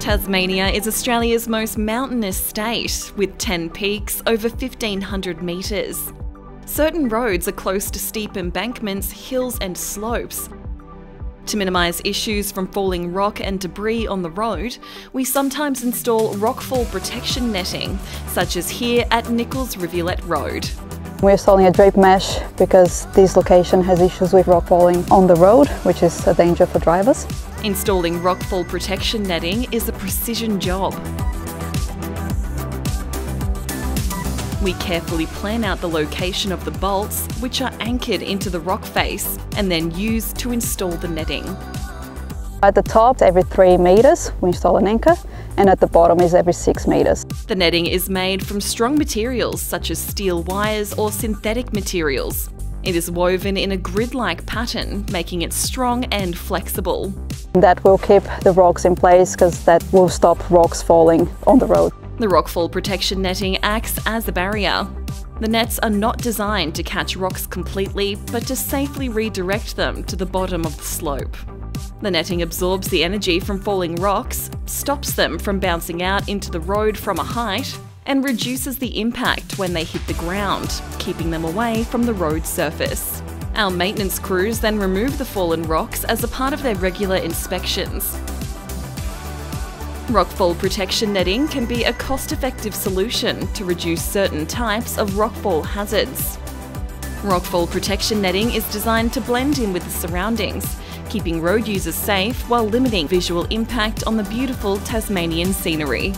Tasmania is Australia's most mountainous state, with 10 peaks over 1500 metres. Certain roads are close to steep embankments, hills, and slopes. To minimise issues from falling rock and debris on the road, we sometimes install rockfall protection netting, such as here at Nichols Rivulet Road. We're installing a drape mesh because this location has issues with rock falling on the road, which is a danger for drivers. Installing rockfall protection netting is a precision job. We carefully plan out the location of the bolts, which are anchored into the rock face, and then used to install the netting. At the top, every three metres, we install an anchor, and at the bottom is every six metres. The netting is made from strong materials such as steel wires or synthetic materials. It is woven in a grid-like pattern, making it strong and flexible. That will keep the rocks in place because that will stop rocks falling on the road. The rockfall protection netting acts as a barrier. The nets are not designed to catch rocks completely, but to safely redirect them to the bottom of the slope. The netting absorbs the energy from falling rocks, stops them from bouncing out into the road from a height, and reduces the impact when they hit the ground, keeping them away from the road surface. Our maintenance crews then remove the fallen rocks as a part of their regular inspections. Rockfall protection netting can be a cost effective solution to reduce certain types of rockfall hazards. Rockfall protection netting is designed to blend in with the surroundings, keeping road users safe while limiting visual impact on the beautiful Tasmanian scenery.